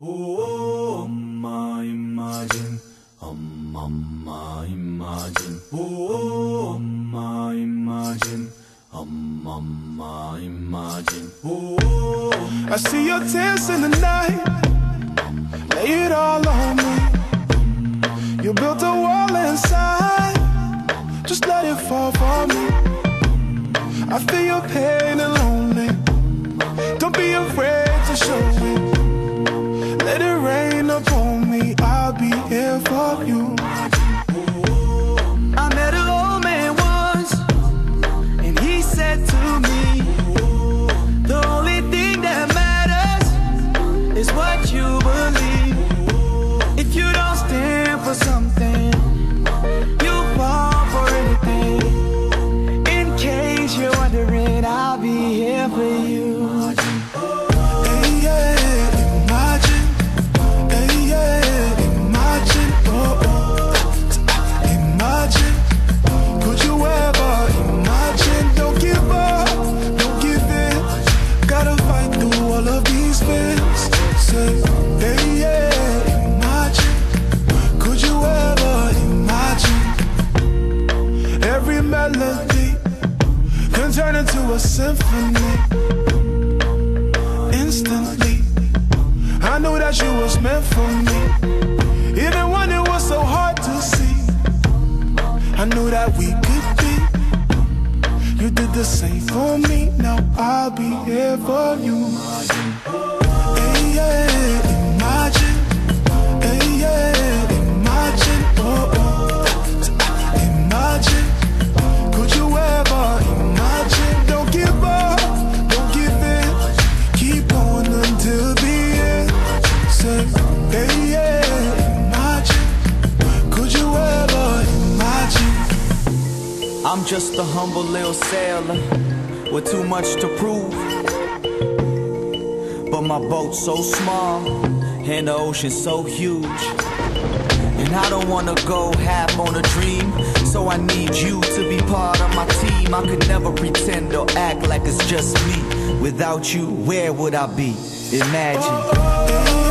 Oh, Amma, imagine. Amma, imagine. Oh, Amma, imagine. Amma, imagine. Oh, I see your tears in the night. Lay it all on me. You built a wall inside. Just let it fall for me. I feel your pain and lonely. Don't be afraid to show it. It me. I'll be here for you. Melody can turn into a symphony. Instantly, I knew that you was meant for me. Even when it was so hard to see, I knew that we could be. You did the same for me, now I'll be here for you. I'm just a humble little sailor with too much to prove. But my boat's so small and the ocean so huge. And I don't wanna go half on a dream. So I need you to be part of my team. I could never pretend or act like it's just me. Without you, where would I be? Imagine,